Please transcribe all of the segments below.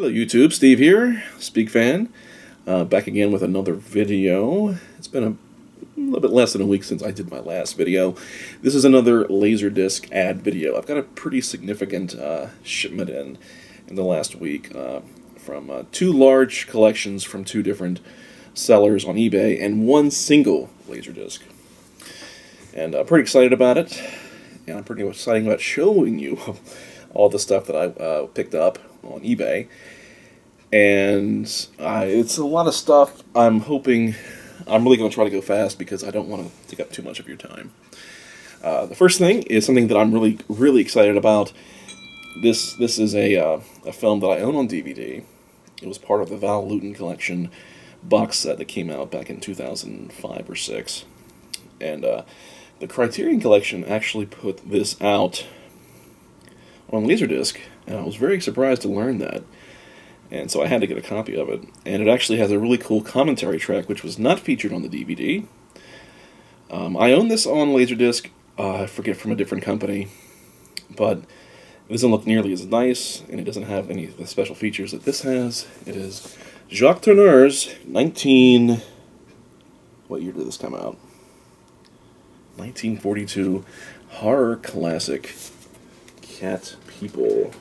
Hello YouTube, Steve here, Speak Fan, uh, back again with another video. It's been a, little bit less than a week since I did my last video. This is another Laserdisc add video. I've got a pretty significant uh, shipment in in the last week uh, from uh, two large collections from two different sellers on eBay and one single Laserdisc. And I'm pretty excited about it, and I'm pretty excited about showing you all the stuff that I uh, picked up on eBay. And it's a lot of stuff. I'm hoping, I'm really going to try to go fast because I don't want to take up too much of your time. Uh, the first thing is something that I'm really, really excited about. This this is a, uh, a film that I own on DVD. It was part of the Val Lewton collection box set that came out back in 2005 or 6. And uh, the Criterion Collection actually put this out on Laserdisc, and I was very surprised to learn that. And so I had to get a copy of it. And it actually has a really cool commentary track, which was not featured on the DVD. Um, I own this on Laserdisc, uh, I forget from a different company, but it doesn't look nearly as nice, and it doesn't have any of the special features that this has. It is Jacques Tourneur's 19... What year did this come out? 1942 horror classic Cat People.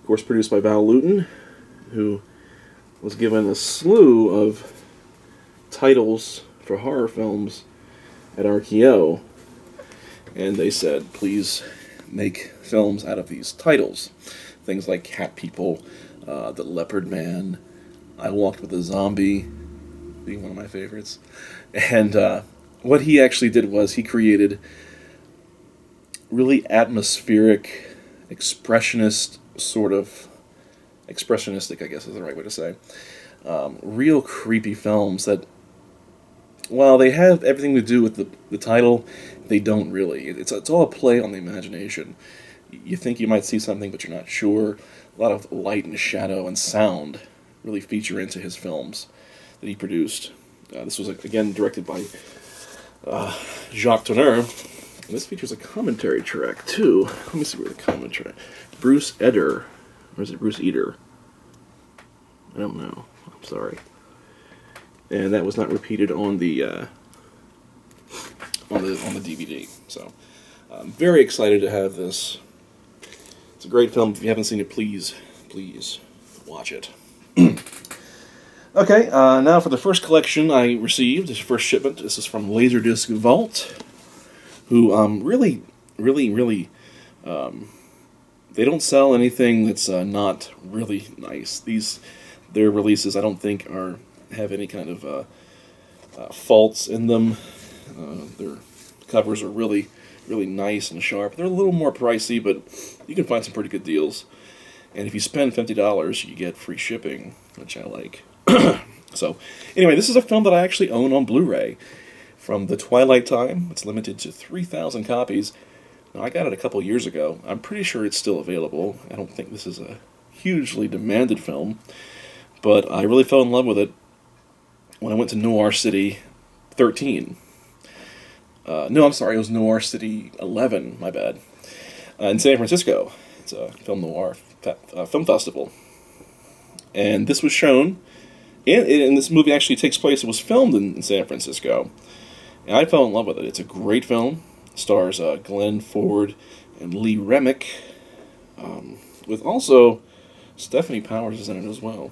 Of course, produced by Val Lewton, who was given a slew of titles for horror films at RKO, and they said, please make films out of these titles. Things like Cat People, uh, The Leopard Man, I Walked with a Zombie, being one of my favorites. And uh, what he actually did was he created really atmospheric, expressionist sort of expressionistic, I guess is the right way to say. Um, real creepy films that, while they have everything to do with the, the title, they don't really. It's, it's all a play on the imagination. You think you might see something, but you're not sure. A lot of light and shadow and sound really feature into his films that he produced. Uh, this was, again, directed by uh, Jacques Tourneur, and this features a commentary track, too. Let me see where the commentary... Bruce Eder. Or is it Bruce Eder? I don't know. I'm sorry. And that was not repeated on the... Uh, on the on the DVD. So, I'm very excited to have this. It's a great film. If you haven't seen it, please, please watch it. okay, uh, now for the first collection I received, this first shipment. This is from Laserdisc Vault who um, really, really, really, um, they don't sell anything that's uh, not really nice. These, their releases, I don't think are have any kind of uh, uh, faults in them. Uh, their covers are really, really nice and sharp. They're a little more pricey, but you can find some pretty good deals. And if you spend fifty dollars, you get free shipping, which I like. so, anyway, this is a film that I actually own on Blu-ray from The Twilight Time. It's limited to 3,000 copies. Now, I got it a couple years ago. I'm pretty sure it's still available. I don't think this is a hugely demanded film, but I really fell in love with it when I went to Noir City 13. Uh, no, I'm sorry, it was Noir City 11, my bad, uh, in San Francisco. It's a film noir uh, film festival. And this was shown, and, and, this movie actually takes place, it was filmed in, in San Francisco. And I fell in love with it. It's a great film. It stars uh, Glenn Ford and Lee Remick, um, with also Stefanie Powers is in it as well.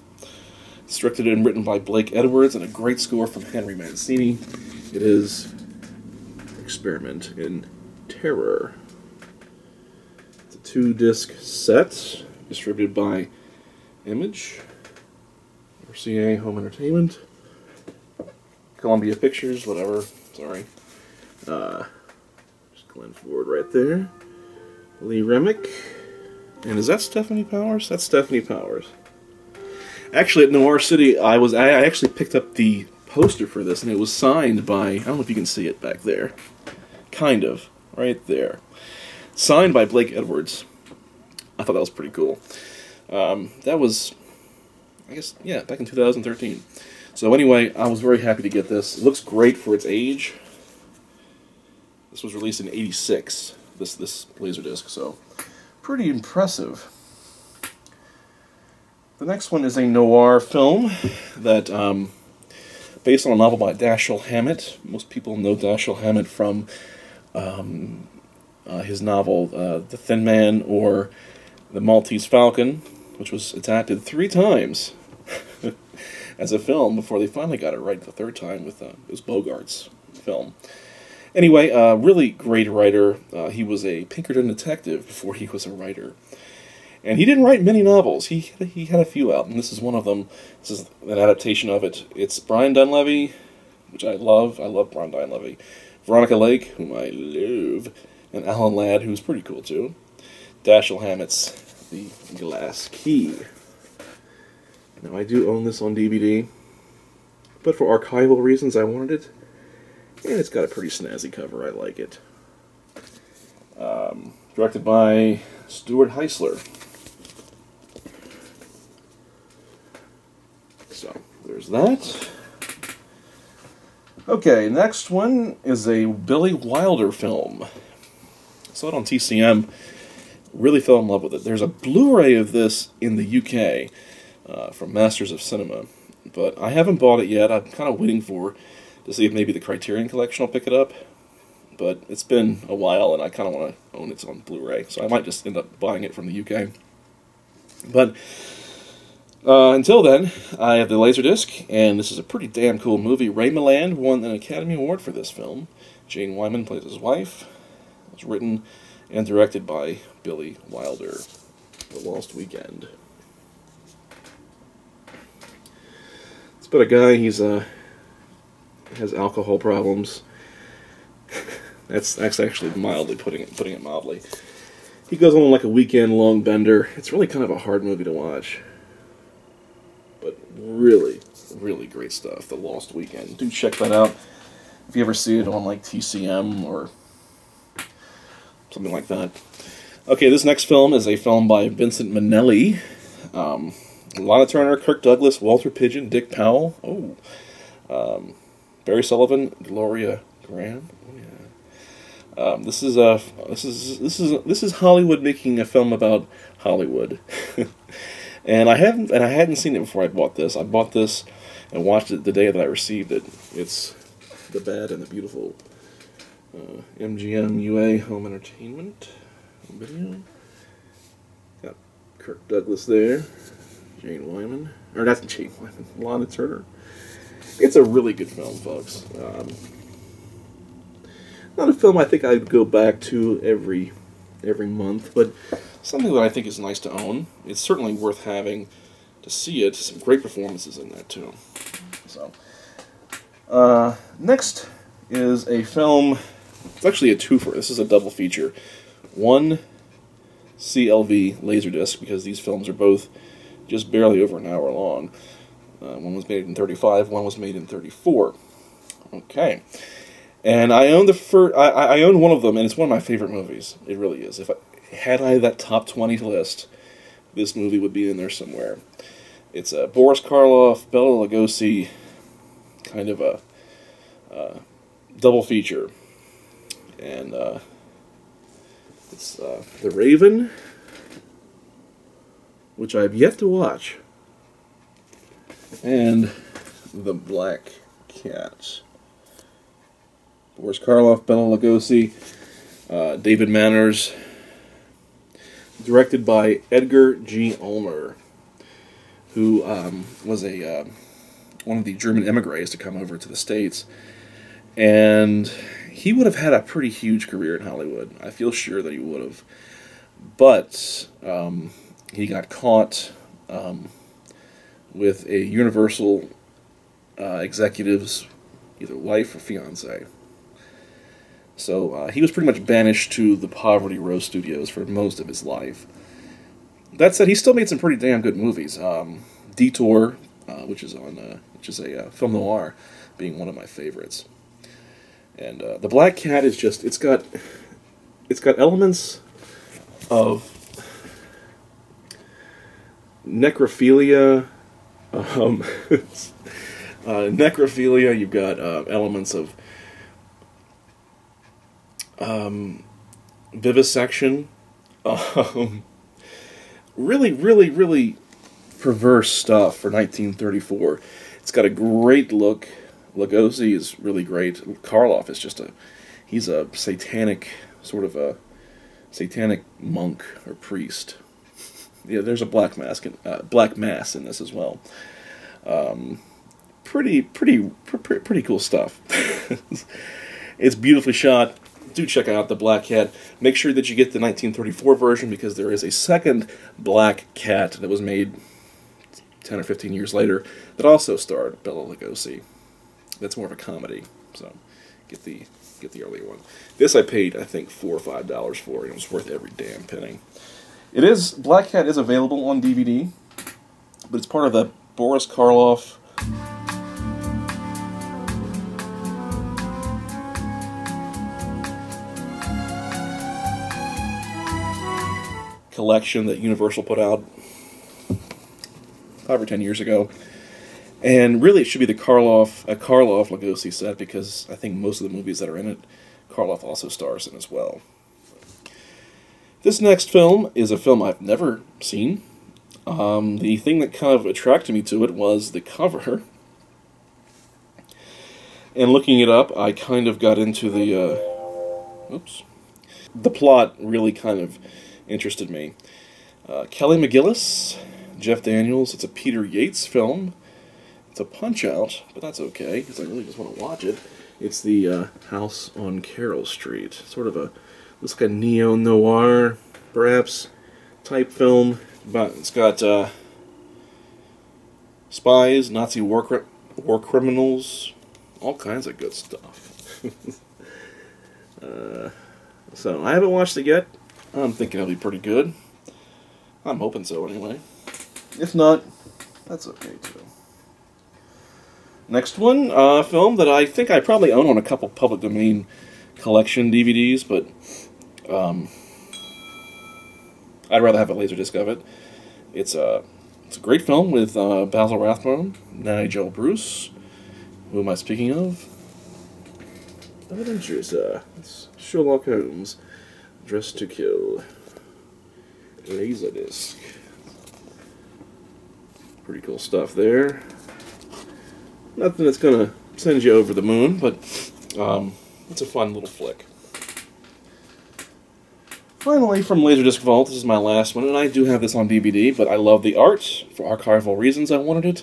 It's directed and written by Blake Edwards, and a great score from Henry Mancini. It is Experiment in Terror. It's a two-disc set distributed by Image, RCA Home Entertainment, Columbia Pictures, whatever. Sorry. Uh, just Glenn Ford right there. Lee Remick. And is that Stefanie Powers? That's Stefanie Powers. Actually, at Noir City, I was I actually picked up the poster for this, and it was signed by I don't know if you can see it back there, kind of right there, signed by Blake Edwards. I thought that was pretty cool. Um, that was, I guess, yeah, back in 2013. So anyway, I was very happy to get this. It looks great for its age. This was released in 86, this, this Laserdisc, so pretty impressive. The next one is a noir film that, um, based on a novel by Dashiell Hammett. Most people know Dashiell Hammett from um, uh, his novel uh, The Thin Man or The Maltese Falcon, which was adapted three times as a film before they finally got it right the third time with uh, it was Bogart's film. Anyway, uh, really great writer. Uh, he was a Pinkerton detective before he was a writer. And he didn't write many novels. He, he had a few out, and this is one of them. This is an adaptation of it. It's Brian Donlevy, which I love. I love Brian Donlevy. Veronica Lake, whom I love, and Alan Ladd, who's pretty cool too. Dashiell Hammett's The Glass Key. Now, I do own this on DVD, but for archival reasons, I wanted it. And it's got a pretty snazzy cover. I like it. Um, directed by Stuart Heisler. So, there's that. Okay, next one is a Billy Wilder film. I saw it on TCM. Really fell in love with it. There's a Blu-ray of this in the UK uh, from Masters of Cinema, but I haven't bought it yet. I'm kind of waiting for to see if maybe the Criterion Collection will pick it up. But it's been a while, and I kind of want to own it on Blu-ray, so I might just end up buying it from the UK. But uh, until then, I have the Laserdisc, and this is a pretty damn cool movie. Ray Milland won an Academy Award for this film. Jane Wyman plays his wife. It was written and directed by Billy Wilder. The Lost Weekend. It's about a guy, he's uh, has alcohol problems. that's that's actually mildly putting it putting it mildly. He goes on like a weekend long bender. It's really kind of a hard movie to watch. But really, really great stuff. The Lost Weekend. Do check that out. If you ever see it on like TCM or something like that. Okay, this next film is a film by Vincent Minnelli. Um, Lana Turner, Kirk Douglas, Walter Pidgeon, Dick Powell. Oh, um, Barry Sullivan, Gloria Grahame. Oh, yeah. Um, this is a this is this is this is Hollywood making a film about Hollywood, and I haven't and I hadn't seen it before I bought this. I bought this and watched it the day that I received it. It's the bad and the beautiful. Uh, MGM UA Home Entertainment video. Got Kirk Douglas there. Jane Wyman. Or not Jane Wyman. Lana Turner. It's a really good film, folks. Um, not a film I think I'd go back to every every month, but something that I think is nice to own. It's certainly worth having to see it. Some great performances in that too. So, uh, next is a film. It's actually a twofer. This is a double feature. One CLV Laserdisc because these films are both just barely over an hour long. Uh, one was made in 35, one was made in 34. Okay. And I own the first, I, I own one of them, and it's one of my favorite movies. It really is. If I, had I that top 20 list, this movie would be in there somewhere. It's a Boris Karloff, Bela Lugosi, kind of a uh, double feature. And uh, it's uh, The Raven, which I've yet to watch, and The Black Cat. Boris Karloff, Bela Lugosi, uh, David Manners, directed by Edgar G. Ulmer, who um, was a uh, one of the German emigres to come over to the States. And he would have had a pretty huge career in Hollywood. I feel sure that he would have. But um, he got caught um, with a Universal uh, executive's either wife or fiance. So uh, he was pretty much banished to the Poverty Row Studios for most of his life. That said, he still made some pretty damn good movies. Um, Detour, uh, which is on, uh, which is a uh, film noir, being one of my favorites. And uh, the Black Cat is just it's got it's got elements of necrophilia. Um, uh, necrophilia. You've got uh, elements of um, vivisection. Um, really, really, really perverse stuff for 1934. It's got a great look. Lugosi is really great. Karloff is just a he's a satanic sort of a satanic monk or priest. Yeah, there's a black mask in, uh, black mass in this as well. Um, pretty pretty pretty, pretty cool stuff. it's beautifully shot. Do check out the Black Cat. Make sure that you get the 1934 version because there is a second Black Cat that was made 10 or 15 years later that also starred Bela Lugosi. That's more of a comedy, so get the get the earlier one. This I paid I think four or five dollars for, and it was worth every damn penny. It is Black Cat is available on DVD, but it's part of the Boris Karloff. collection that Universal put out five or ten years ago. And really, it should be the Karloff, a Karloff Lugosi set because I think most of the movies that are in it, Karloff also stars in as well. This next film is a film I've never seen. Um, the thing that kind of attracted me to it was the cover. And looking it up, I kind of got into the, uh, oops, the plot really kind of interested me. Uh, Kelly McGillis, Jeff Daniels. It's a Peter Yates film. It's a punch out, but that's okay because I really just want to watch it. It's the uh, House on Carroll Street. Sort of a looks like a neo noir, perhaps, type film. But it's got uh, spies, Nazi war cri war criminals, all kinds of good stuff. uh, so I haven't watched it yet. I'm thinking it'll be pretty good. I'm hoping so anyway. If not, that's okay too. Next one, uh, film that I think I probably own on a couple public domain collection DVDs, but um, I'd rather have a laser disc of it. It's a it's a great film with uh, Basil Rathbone, Nigel Bruce. Who am I speaking of? Adventures. Uh, it's Sherlock Holmes, Dressed to Kill. Laserdisc. Pretty cool stuff there. Nothing that's gonna send you over the moon, but um, it's a fun little flick. Finally, from Laserdisc Vault, this is my last one, and I do have this on DVD, but I love the art. For archival reasons, I wanted it.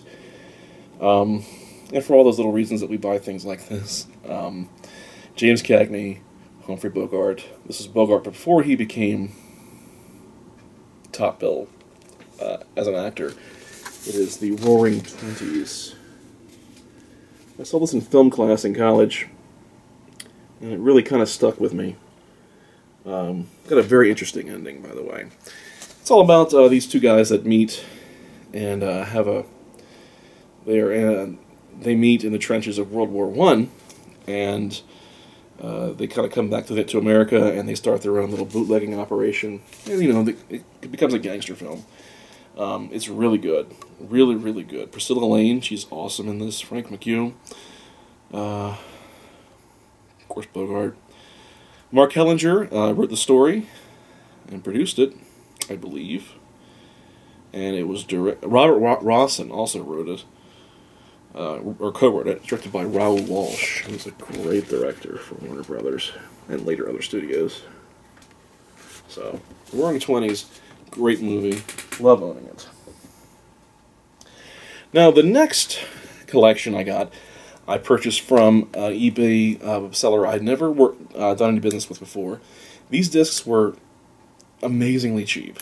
Um, and for all those little reasons that we buy things like this. Um, James Cagney, Humphrey Bogart. This is Bogart before he became top bill uh, as an actor. It is the Roaring Twenties. I saw this in film class in college, and it really kind of stuck with me. Um, got a very interesting ending, by the way. It's all about uh, these two guys that meet and uh, have a. They're uh, they meet in the trenches of World War One, and uh, they kind of come back to the, to America and they start their own little bootlegging operation. And you know, it becomes a gangster film. Um, it's really good, really, really good. Priscilla Lane, she's awesome in this. Frank McHugh, uh, of course, Bogart. Mark Hellinger uh, wrote the story and produced it, I believe. And it was direct. Robert Rossen also wrote it, uh, or co-wrote it. Directed by Raoul Walsh, who's a great director for Warner Brothers and later other studios. So, Roaring Twenties Great movie. Love owning it. Now, the next collection I got, I purchased from uh, eBay uh, seller I'd never worked, uh, done any business with before. These discs were amazingly cheap.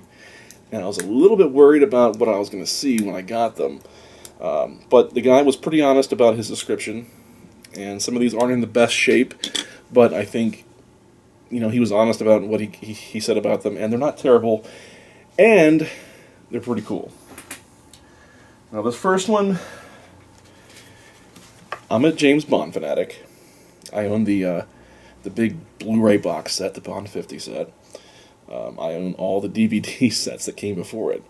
and I was a little bit worried about what I was going to see when I got them. Um, but the guy was pretty honest about his description. And some of these aren't in the best shape, but I think you know, he was honest about what he, he, he said about them, and they're not terrible, and they're pretty cool. Now, this first one, I'm a James Bond fanatic. I own the uh, the big Blu-ray box set, the Bond 50 set. Um, I own all the DVD sets that came before it.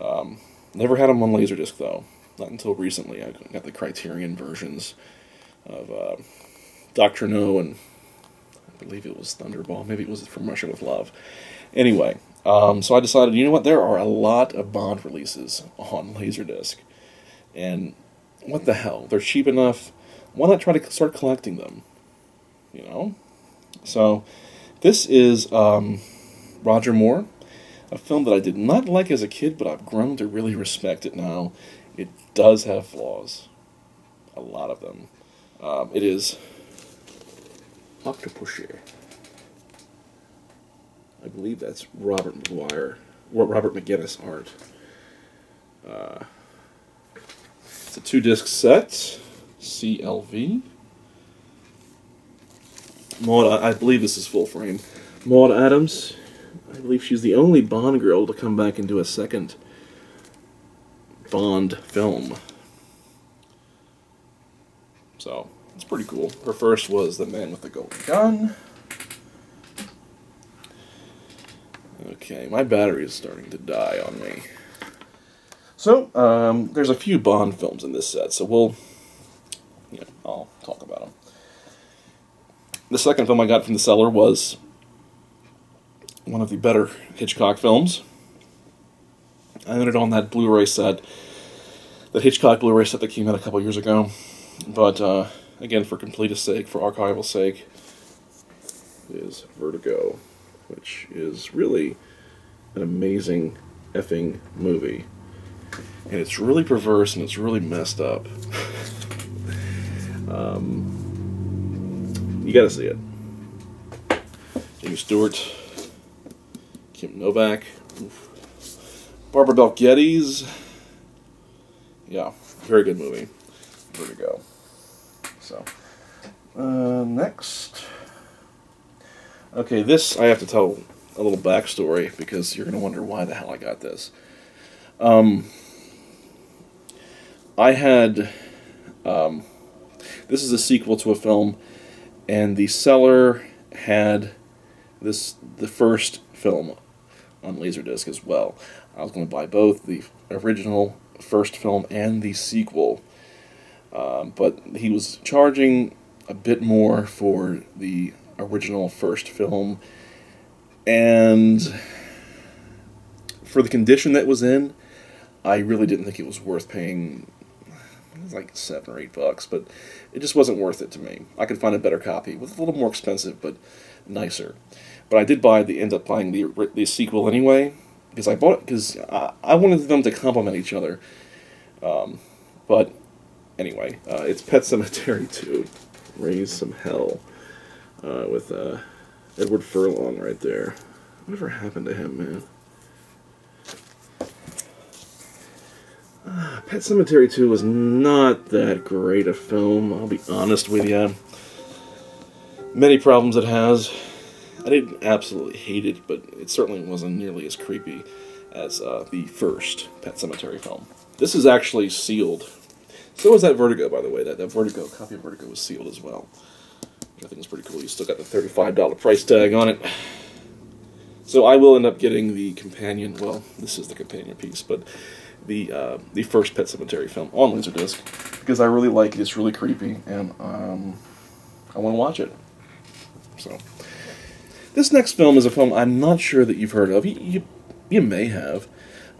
Um, never had them on Laserdisc though, not until recently. I got the Criterion versions of uh, Doctor No and I believe it was Thunderball. Maybe it was from Russia with Love. Anyway, Um, so I decided, you know what? There are a lot of Bond releases on Laserdisc, and what the hell? They're cheap enough. Why not try to start collecting them? You know. So this is um, Roger Moore, a film that I did not like as a kid, but I've grown to really respect it now. It does have flaws, a lot of them. Um, it is Octopussy. I believe that's Robert McGuire, Robert McGinnis art. Uh, it's a two disc set, CLV. Maud, I believe this is full frame. Maud Adams, I believe she's the only Bond girl to come back into a second Bond film. So, it's pretty cool. Her first was The Man with the Golden Gun. Okay, my battery is starting to die on me. So, um, there's a few Bond films in this set, so we'll, you know, I'll talk about them. The second film I got from the seller was one of the better Hitchcock films. I it on that Blu-ray set, that Hitchcock Blu-ray set that came out a couple years ago. But, uh, again, for completeness sake, for archival sake, is Vertigo, which is really an amazing effing movie. And it's really perverse and it's really messed up. um, you gotta see it. Jamie Stewart, Kim Novak, Barbara Bel Geddes. Yeah, very good movie. Vertigo. So, uh, next. Okay, this I have to tell a little backstory because you're going to wonder why the hell I got this. Um, I had. Um, this is a sequel to a film and the seller had this the first film on Laserdisc as well. I was going to buy both the original first film and the sequel, um, but he was charging a bit more for the original first film, and for the condition that was in, I really didn't think it was worth paying like seven or eight bucks, but it just wasn't worth it to me. I could find a better copy with a little more expensive, but nicer. But I did buy the end up buying the the sequel anyway because I bought it because I, I, wanted them to complement each other. Um, but anyway, uh, it's Pet Sematary 2, Raise Some Hell, uh, with uh, Edward Furlong right there. Whatever happened to him, man? Pet Sematary 2 was not that great a film, I'll be honest with you. Many problems it has. I didn't absolutely hate it, but it certainly wasn't nearly as creepy as uh, the first Pet Sematary film. This is actually sealed. So is that Vertigo, by the way. That, that Vertigo, copy of Vertigo was sealed as well. I think is pretty cool. You still got the $35 price tag on it. So I will end up getting the companion, well, this is the companion piece, but the uh, the first Pet Sematary film on Laserdisc because I really like it. It's really creepy, and um, I want to watch it. So, this next film is a film I'm not sure that you've heard of. You you, you may have.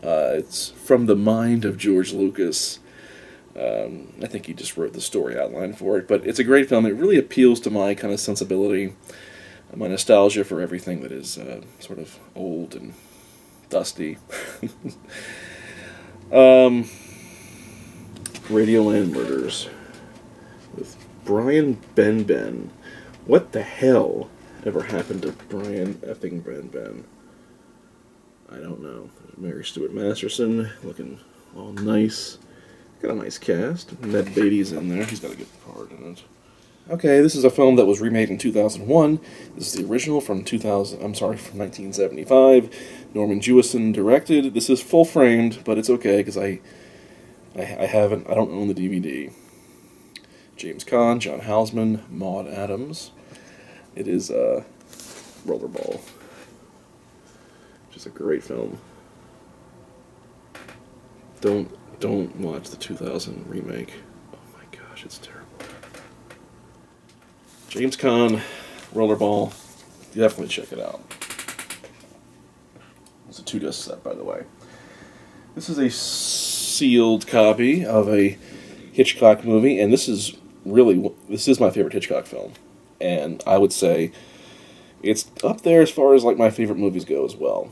Uh, it's from the mind of George Lucas. Um, I think he just wrote the story outline for it, but it's a great film. It really appeals to my kind of sensibility, my nostalgia for everything that is uh, sort of old and dusty. Um, Radioland Murders with Brian Benben. What the hell ever happened to Brian effing Benben? I don't know. Mary Stuart Masterson looking all nice. Got a nice cast. Ned Beatty's in there. He's got a good part in it. Okay, this is a film that was remade in 2001. This is the original from 2000. I'm sorry, from 1975. Norman Jewison directed. This is full framed, but it's okay because I, I, I haven't. I don't own the DVD. James Caan, John Houseman, Maud Adams. It is uh, Rollerball, which is a great film. Don't don't watch the 2000 remake. Oh my gosh, it's terrible. James Caan, Rollerball. Definitely check it out. It's a two disc set, by the way. This is a sealed copy of a Hitchcock movie, and this is really this is my favorite Hitchcock film, and I would say it's up there as far as like my favorite movies go as well.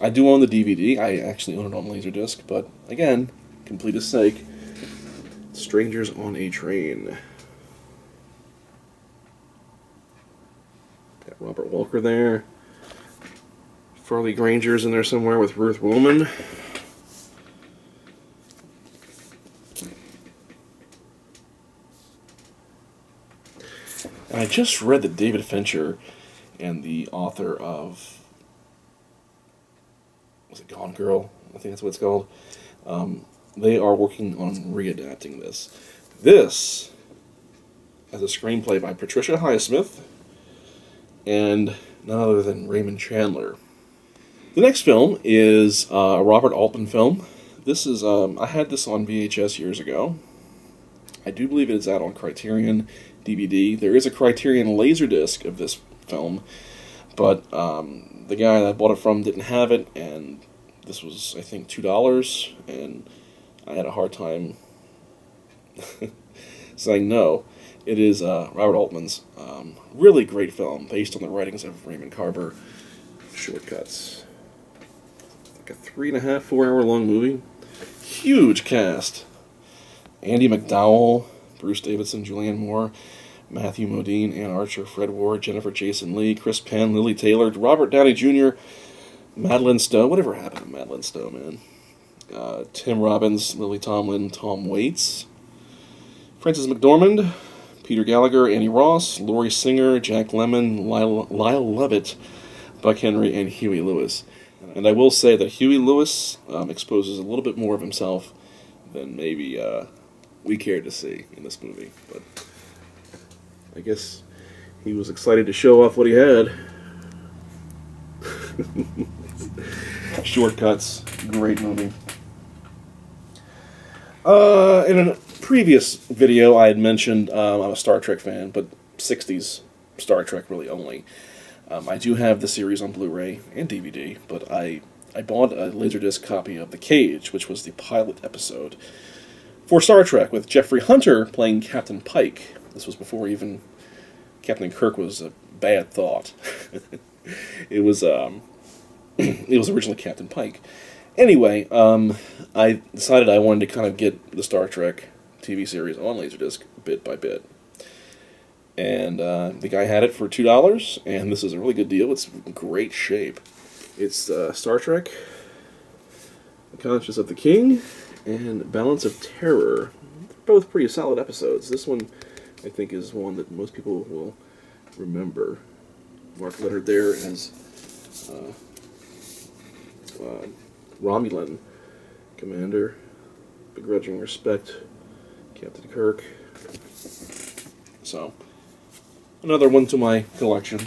I do own the DVD. I actually own it on Laserdisc, but again, complete as sake. Strangers on a Train. Robert Walker there. Farley Granger's in there somewhere with Ruth Woolman. I just read that David Fincher and the author of was it Gone Girl? I think that's what it's called. Um, they are working on readapting this. This as a screenplay by Patricia Highsmith and none other than Raymond Chandler. The next film is a Robert Altman film. This is um, I had this on VHS years ago. I do believe it is out on Criterion DVD. There is a Criterion Laserdisc of this film, but um, the guy that I bought it from didn't have it, and this was, I think, $2, and I had a hard time saying no. It is uh, Robert Altman's um, really great film based on the writings of Raymond Carver. Shortcuts. Like a three and a half, four hour long movie. Huge cast. Andie MacDowell, Bruce Davidson, Julianne Moore, Matthew Modine, Anne Archer, Fred Ward, Jennifer Jason Lee, Chris Penn, Lili Taylor, Robert Downey Jr., Madeleine Stowe. Whatever happened to Madeleine Stowe, man? Uh, Tim Robbins, Lily Tomlin, Tom Waits, Frances McDormand, Peter Gallagher, Annie Ross, Lori Singer, Jack Lemmon, Lyle, Lyle Lovett, Buck Henry, and Huey Lewis. And I will say that Huey Lewis um, exposes a little bit more of himself than maybe uh, we cared to see in this movie. But I guess he was excited to show off what he had. Shortcuts, great movie. Uh, in a previous video, I had mentioned um, I'm a Star Trek fan, but 60s Star Trek really only. Um, I do have the series on Blu-ray and DVD, but I I bought a Laserdisc copy of The Cage, which was the pilot episode for Star Trek with Jeffrey Hunter playing Captain Pike. This was before even Captain Kirk was a bad thought. it was um, it was originally Captain Pike. Anyway, um, I decided I wanted to kind of get the Star Trek TV series on Laserdisc bit by bit. And uh, the guy had it for $2, and this is a really good deal. It's great shape. It's uh, Star Trek, Conscience of the King, and Balance of Terror. Both pretty solid episodes. This one, I think, is one that most people will remember. Mark Lenard there as uh, uh, Romulan commander. Begrudging respect, Captain Kirk. So, another one to my collection.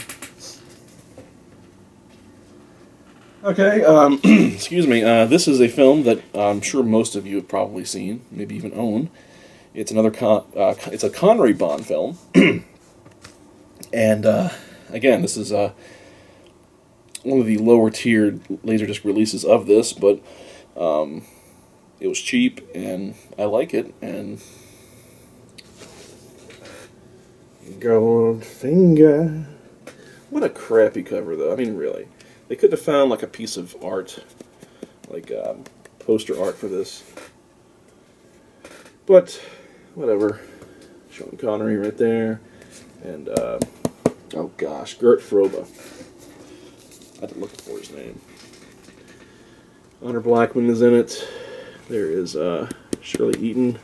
Okay, um, excuse me. Uh, this is a film that I'm sure most of you have probably seen, maybe even own. It's another Con- uh, it's a Connery Bond film, and uh, again, this is uh, one of the lower tiered Laserdisc releases of this, but um, it was cheap and I like it. And Goldfinger, what a crappy cover, though. I mean, really. They could have found like a piece of art, like um, poster art for this. But whatever. Sean Connery right there, and uh, oh gosh, Gert Frobe. I had to look for his name. Honor Blackman is in it. There is uh, Shirley Eaton.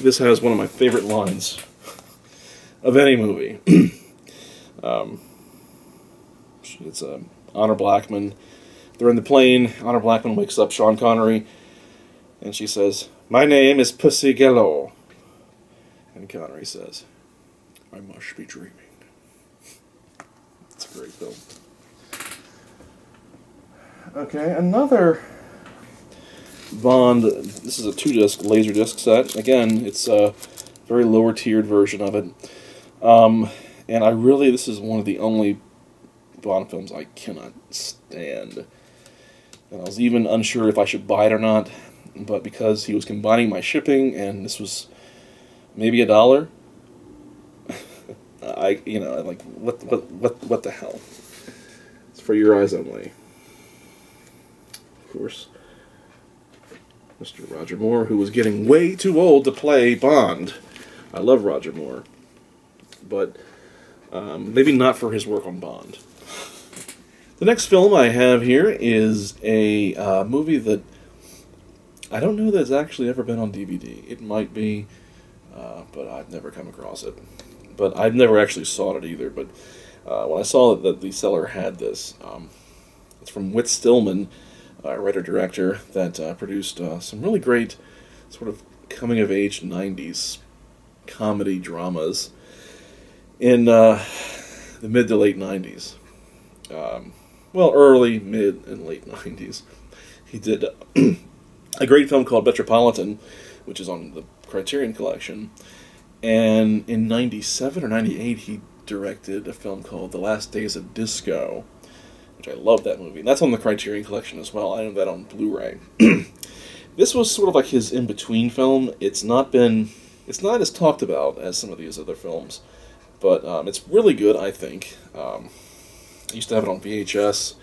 This has one of my favorite lines of any movie. um, it's uh, Honor Blackman. They're in the plane. Honor Blackman wakes up Sean Connery, and she says, "My name is Pussy Galore." And Connery says, "I must be dreaming." It's a great film. Okay, another Bond. This is a two-disc laser disc set. Again, it's a very lower tiered version of it. Um, and I really, this is one of the only Bond films I cannot stand. And I was even unsure if I should buy it or not, but because he was combining my shipping and this was maybe a dollar, I you know like what what what what the hell? It's for your eyes only. Of course, Mr. Roger Moore, who was getting way too old to play Bond. I love Roger Moore, but um, maybe not for his work on Bond. The next film I have here is a uh, movie that I don't know that's actually ever been on DVD. It might be, uh, but I've never come across it. But I've never actually saw it either. But uh, when I saw that the seller had this, um, it's from Whit Stillman, uh, writer director that uh, produced uh, some really great sort of coming of age '90s comedy dramas in uh, the mid to late '90s. Um, well, early, mid, and late 90s. He did a great film called Metropolitan, which is on the Criterion Collection. And in 97 or 98, he directed a film called The Last Days of Disco, which I love that movie. And that's on the Criterion Collection as well. I own that on Blu ray. this was sort of like his in between film. It's not been. It's not as talked about as some of these other films, but um, it's really good, I think. Um, I used to have it on VHS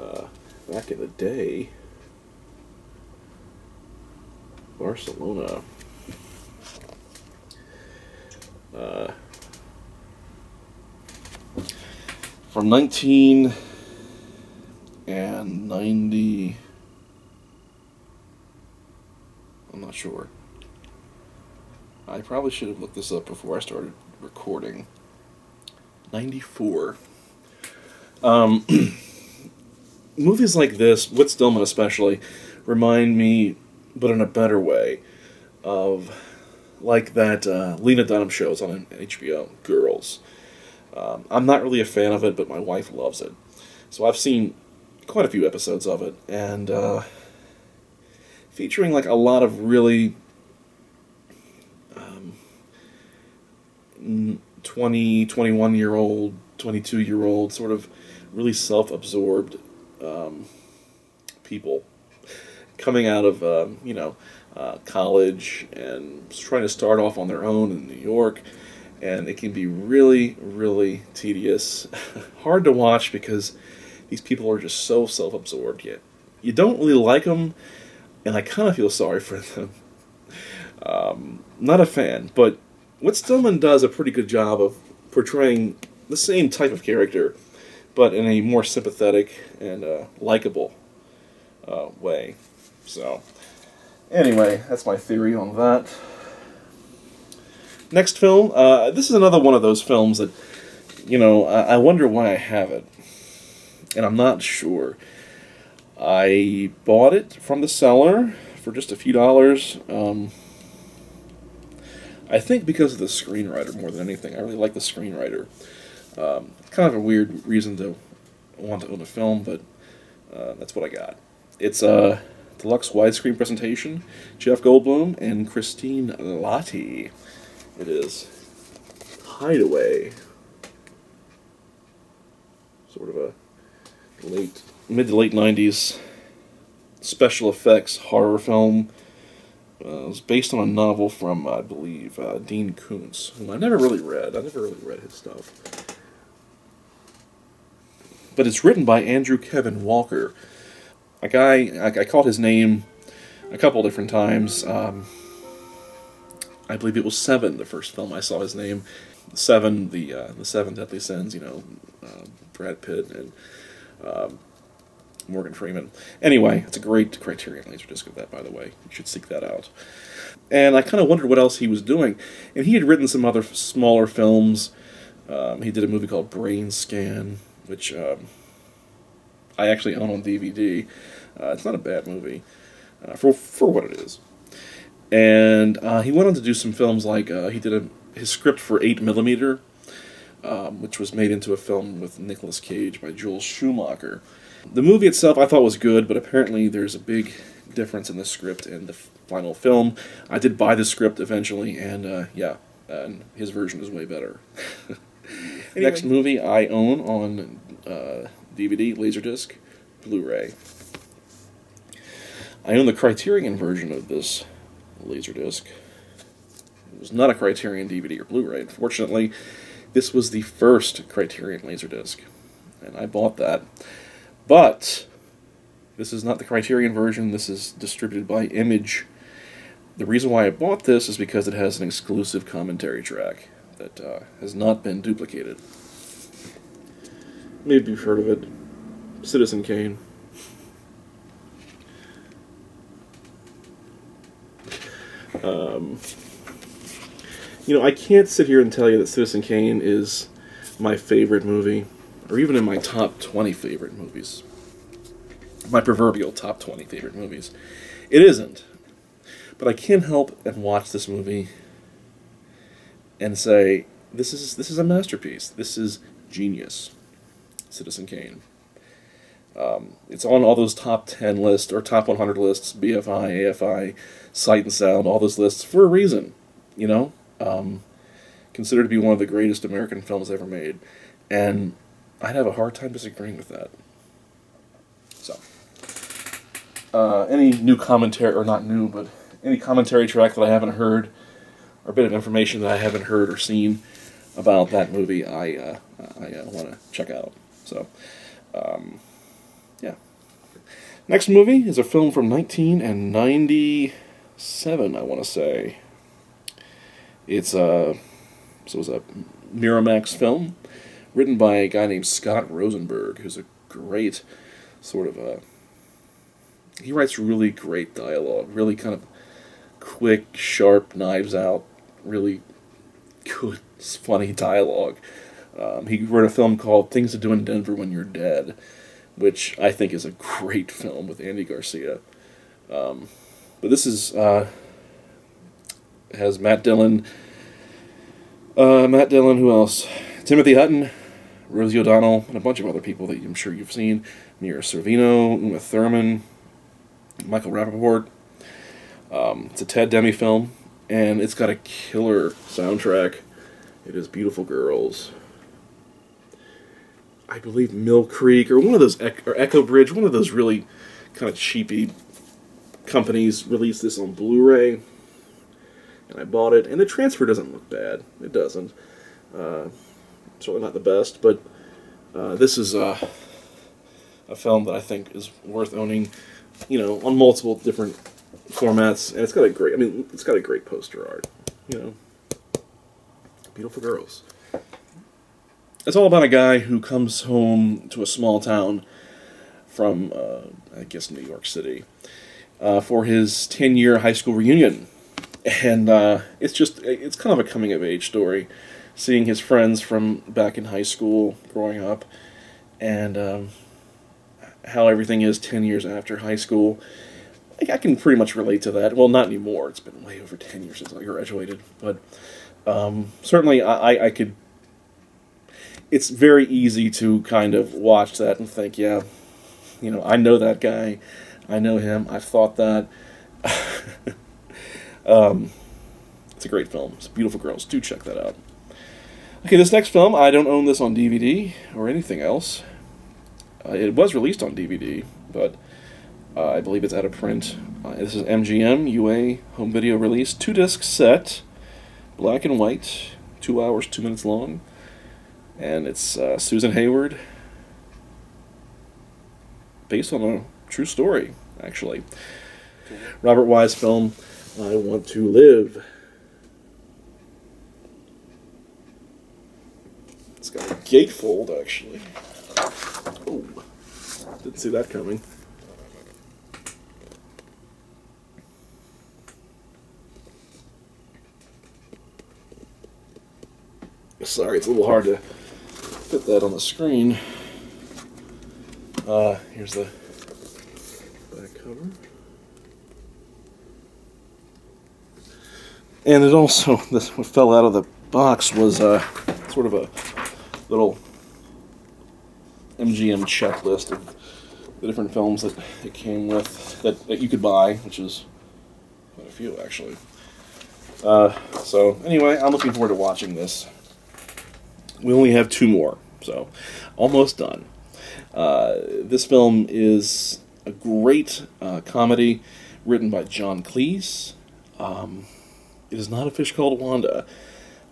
uh, back in the day. Barcelona. Uh, from 19 and 90 I'm not sure. I probably should have looked this up before I started recording. 94. Um, movies like this, Whit Stillman especially, remind me, but in a better way, of like that uh, Lena Dunham shows on HBO, Girls. Um, I'm not really a fan of it, but my wife loves it. So I've seen quite a few episodes of it, and uh, featuring like a lot of really um, 20, 21 year old, 22 year old sort of really self-absorbed um, people coming out of um, you know uh, college and trying to start off on their own in New York, and it can be really really tedious, hard to watch because these people are just so self-absorbed. Yet you don't really like them, and I kind of feel sorry for them. Um, not a fan, but Whit Stillman does a pretty good job of portraying the same type of character but in a more sympathetic and uh, likable uh, way. So, anyway, that's my theory on that. Next film. Uh, this is another one of those films that, you know, I, I wonder why I have it. And I'm not sure. I bought it from the seller for just a few dollars. Um, I think because of the screenwriter more than anything. I really like the screenwriter. Um, kind of a weird reason to want to own a film, but uh, that's what I got. It's a deluxe widescreen presentation. Jeff Goldblum and Christine Lahti. It is Hideaway. Sort of a late, mid to late 90s special effects horror film. Uh, it was based on a novel from, I believe, uh, Dean Koontz, whom I never really read. I never really read his stuff but it's written by Andrew Kevin Walker, a guy I, I called his name a couple different times. Um, I believe it was Seven, the first film I saw his name. Seven, the uh, the Seven Deadly Sins. You know, uh, Brad Pitt and um, Morgan Freeman. Anyway, it's a great Criterion Laserdisc of that, by the way. You should seek that out. And I kind of wondered what else he was doing. And he had written some other smaller films. Um, he did a movie called Brain Scan, which um, I actually own on DVD. Uh, it's not a bad movie uh, for for what it is. And uh, he went on to do some films like uh, he did a, his script for Eight Millimeter, um, which was made into a film with Nicolas Cage by Joel Schumacher. The movie itself I thought was good, but apparently there's a big difference in the script and the final film. I did buy the script eventually, and uh, yeah, and his version is way better. Anyway. Next movie I own on uh, DVD, Laserdisc, Blu-ray. I own the Criterion version of this Laserdisc. It was not a Criterion DVD or Blu-ray. Unfortunately, this was the first Criterion Laserdisc, and I bought that. But this is not the Criterion version. This is distributed by Image. The reason why I bought this is because it has an exclusive commentary track that uh, has not been duplicated. Maybe you've heard of it. Citizen Kane. Um, you know, I can't sit here and tell you that Citizen Kane is my favorite movie, or even in my top 20 favorite movies. My proverbial top 20 favorite movies. It isn't. But I can't help and watch this movie and say, this is this is a masterpiece. This is genius. Citizen Kane. Um, it's on all those top 10 lists or top 100 lists, BFI, AFI, Sight and Sound, all those lists for a reason, you know? Um, considered to be one of the greatest American films ever made. And I'd have a hard time disagreeing with that. So, uh, any new commentary, or not new, but any commentary track that I haven't heard, or a bit of information that I haven't heard or seen about that movie, I uh, I uh, want to check out. So, um, yeah. Next movie is a film from 1997, I want to say. It's a so it's a Miramax film written by a guy named Scott Rosenberg, who's a great sort of a. He writes really great dialogue, really kind of quick, sharp, knives out, really good, funny dialogue. Um, he wrote a film called Things to Do in Denver When You're Dead, which I think is a great film with Andy Garcia. Um, but this is uh, has Matt Dillon, uh, Matt Dillon, who else? Timothy Hutton, Rosie O'Donnell, and a bunch of other people that I'm sure you've seen. Mira Sorvino, Uma Thurman, Michael Rapaport. Um, it's a Ted Demme film, and it's got a killer soundtrack. It is Beautiful Girls. I believe Mill Creek, or one of those, or Echo Bridge, one of those really kind of cheapy companies released this on Blu-ray, and I bought it. And the transfer doesn't look bad. It doesn't. Uh, certainly not the best, but uh, this is uh, a film that I think is worth owning. You know, on multiple different formats, and it's got a great. I mean, it's got a great poster art. You know, beautiful girls. It's all about a guy who comes home to a small town from, uh, I guess, New York City, uh, for his 10-year high school reunion, and uh, it's just it's kind of a coming of age story, seeing his friends from back in high school growing up, and um, how everything is 10 years after high school. I can pretty much relate to that. Well, not anymore. It's been way over 10 years since I graduated. But um, certainly I, I could... It's very easy to kind of watch that and think, yeah, you know, I know that guy. I know him. I've thought that. um, it's a great film. It's Beautiful Girls. Do check that out. Okay, this next film, I don't own this on DVD or anything else. Uh, it was released on DVD, but uh, I believe it's out of print. Uh, this is MGM UA home video release, two disc set, black and white, two hours, two minutes long, and it's uh, Susan Hayward, based on a true story, actually. Robert Wise film, I Want to Live. It's got a gatefold, actually. Oh, didn't see that coming. Sorry, it's a little hard to fit that on the screen. Uh, here's the back cover. And it also, this what fell out of the box was uh, sort of a little MGM checklist of the different films that it came with that, that you could buy, which is quite a few actually. Uh, so anyway, I'm looking forward to watching this. We only have two more, So, almost done. Uh, this film is a great uh, comedy written by John Cleese. Um, it is not a fish called Wanda,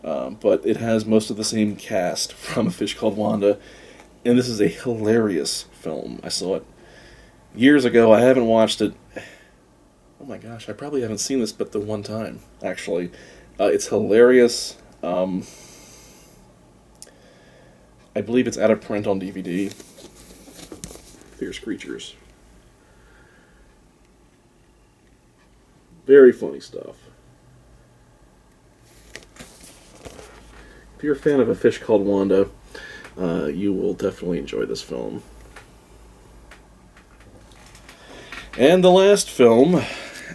uh, but it has most of the same cast from A Fish Called Wanda, and this is a hilarious film. I saw it years ago. I haven't watched it. Oh my gosh, I probably haven't seen this but the one time, actually. Uh, it's hilarious. Um, I believe it's out of print on DVD. Fierce Creatures. Very funny stuff. If you're a fan of A Fish Called Wanda, uh, you will definitely enjoy this film. And the last film,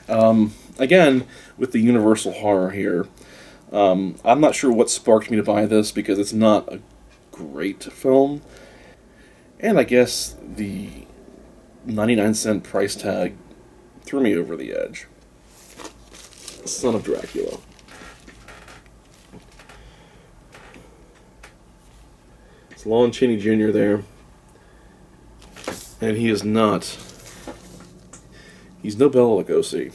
um, again, with the Universal horror here. Um, I'm not sure what sparked me to buy this because it's not a great film. And I guess the 99 cent price tag threw me over the edge. Son of Dracula. Lon Chaney Jr. there. And he is not. He's no Bela Lugosi.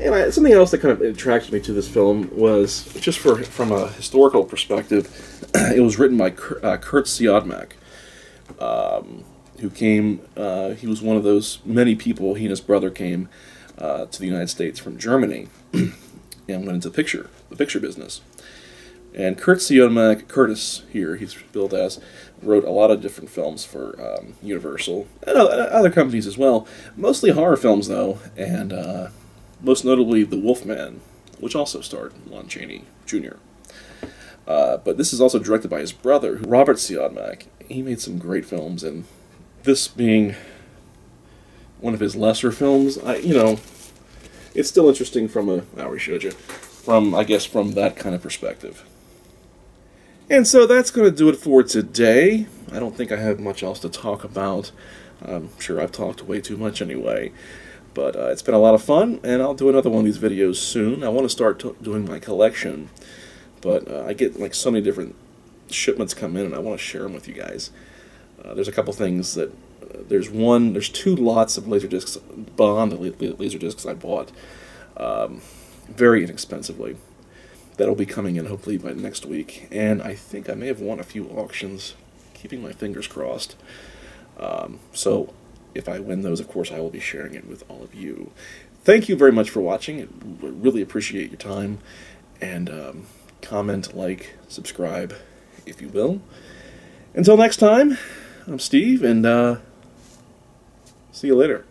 And something else that kind of attracted me to this film was just for from a historical perspective. it was written by Curt, uh, Curt Siodmak, um, who came. Uh, he was one of those many people. He and his brother came uh, to the United States from Germany and went into picture the picture business. And Curt Siodmak, Curtis here, he's billed as, wrote a lot of different films for um, Universal and other companies as well. Mostly horror films, though, and uh, most notably The Wolfman, which also starred Lon Chaney Jr. Uh, but this is also directed by his brother, Robert Siodmak. He made some great films, and this being one of his lesser films, I, you know, it's still interesting from a, I already showed you, from, I guess, from that kind of perspective. And so that's going to do it for today. I don't think I have much else to talk about. I'm sure I've talked way too much anyway. But uh, it's been a lot of fun, and I'll do another one of these videos soon. I want to start doing my collection, but uh, I get like so many different shipments come in, and I want to share them with you guys. Uh, there's a couple things that there's one, there's two lots of laser discs, Bond laser discs I bought um, very inexpensively. That'll be coming in hopefully by next week, and I think I may have won a few auctions. Keeping my fingers crossed. Um, so if I win those, of course, I will be sharing it with all of you. Thank you very much for watching. I really appreciate your time. And um, comment, like, subscribe, if you will. Until next time, I'm Steve, and uh, see you later.